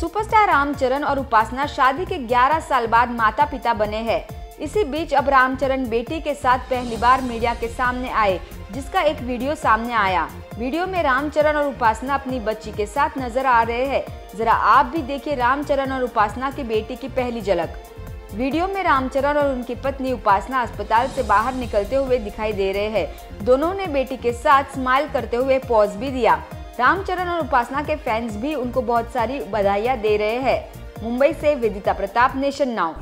Superstar Ramcharan और उपासना शादी के 11 साल बाद माता पिता बने हैं। इसी बीच अब रामचरण बेटी के साथ पहली बार मीडिया के सामने आए, जिसका एक वीडियो सामने आया। वीडियो में रामचरण और उपासना अपनी बच्ची के साथ नज़र आ रहे हैं। जरा आप भी देखिए रामचरण और उपासना की बेटी की पहली झलक। वीडियो में रामचरण और उनकी पत्नी उपासना अस्पताल से बाहर निकलते हुए दिखाई दे रहे हैं। दोनों ने बेटी के साथ स्माइल करते हुए पॉज भी दिया। रामचरण और उपासना के फैंस भी उनको बहुत सारी बधाइयाँ दे रहे हैं। मुंबई से विदिता प्रताप नेशन नाउ